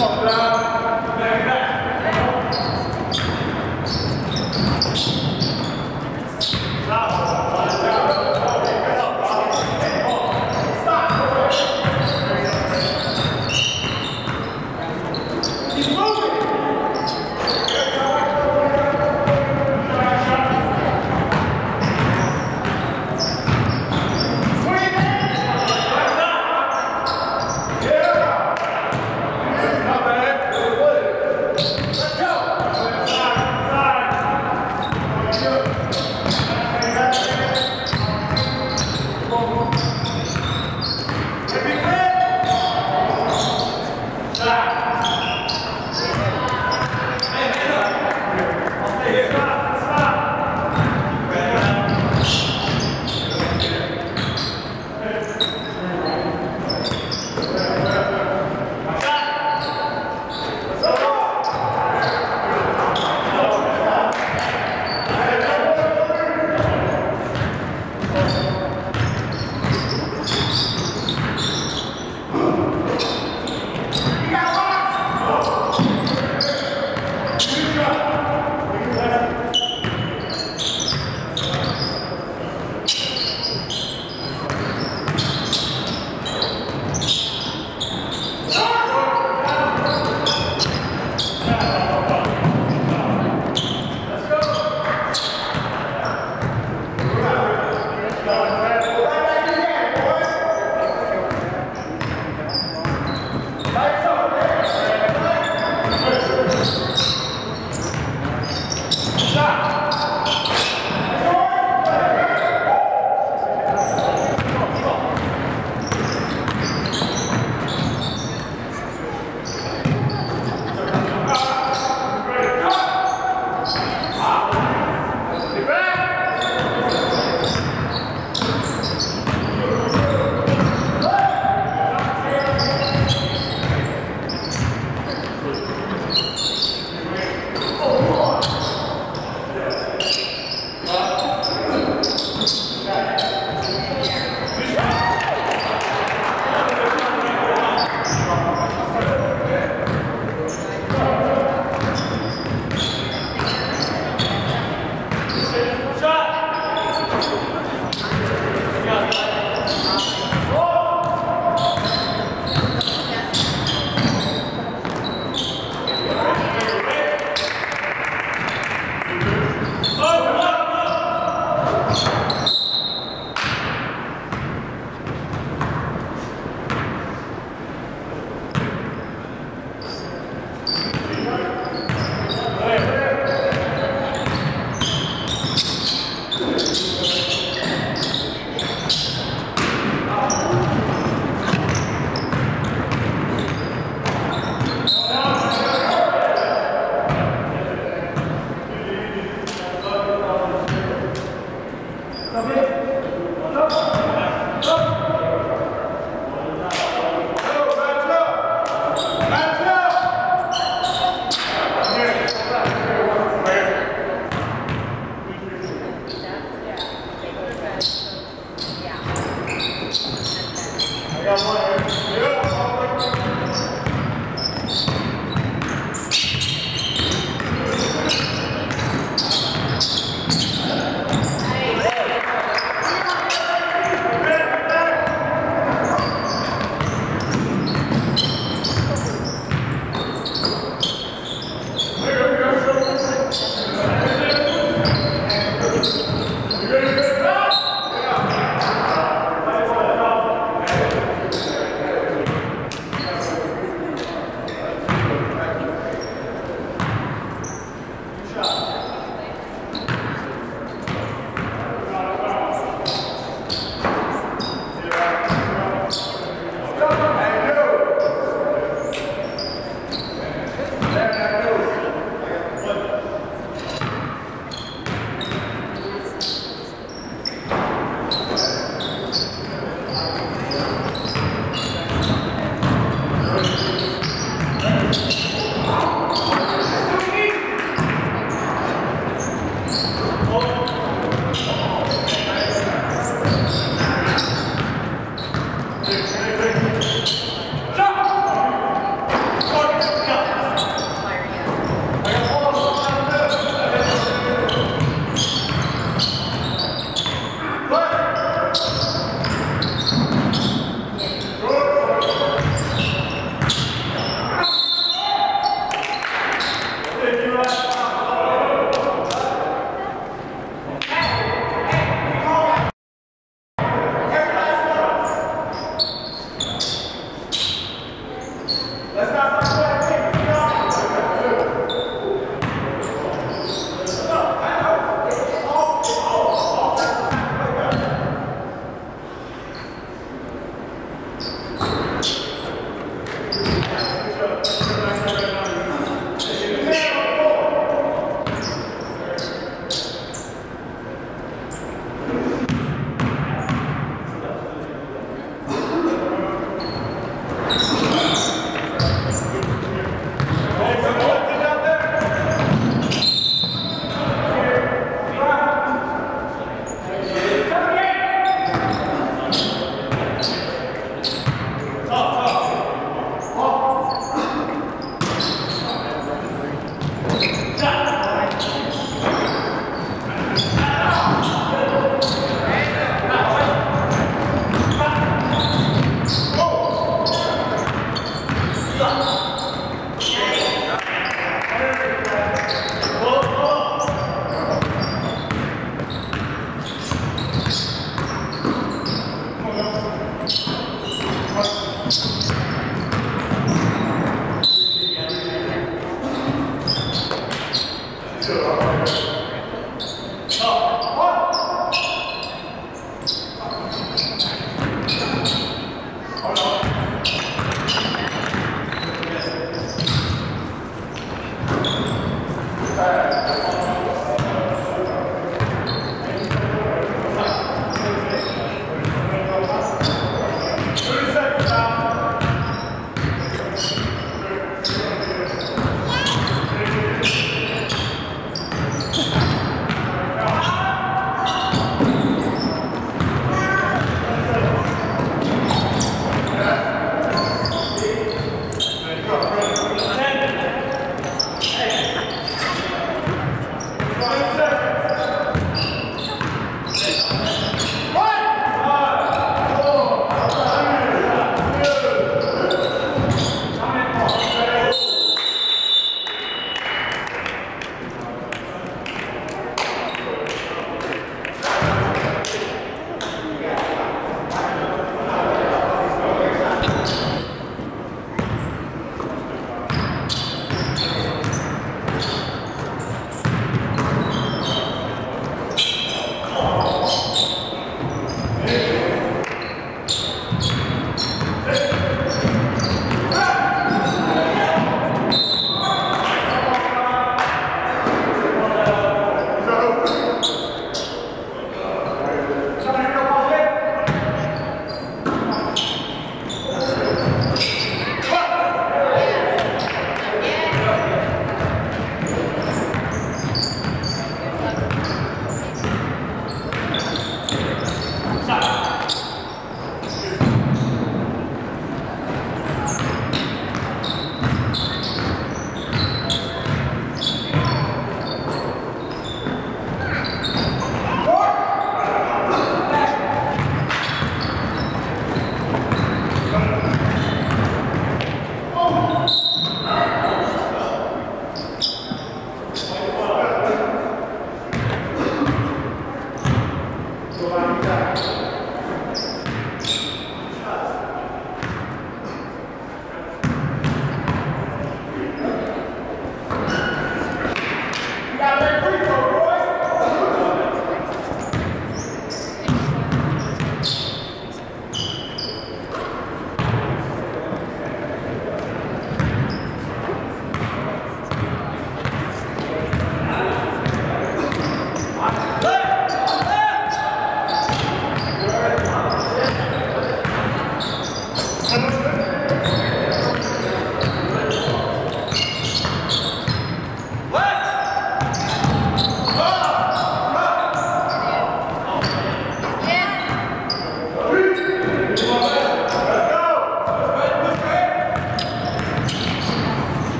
Phật Ra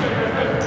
Thank you.